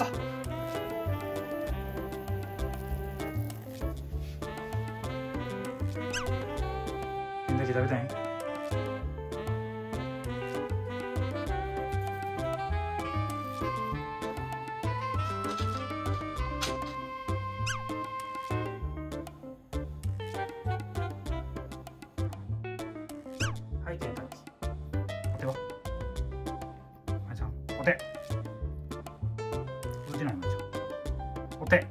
あみんなで食べたい？お手。通じないましょう。お手。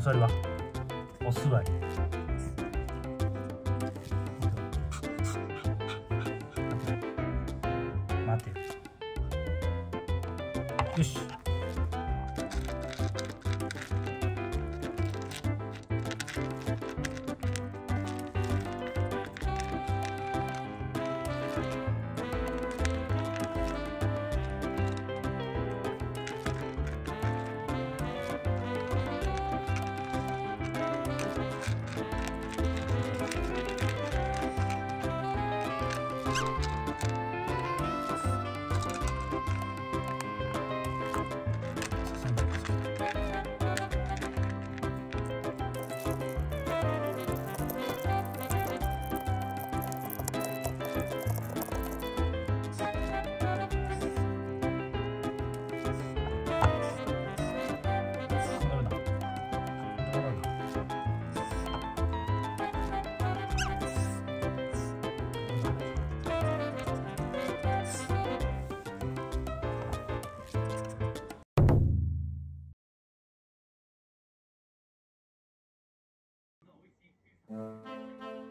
お座りは？お座り。待てよ。し。Música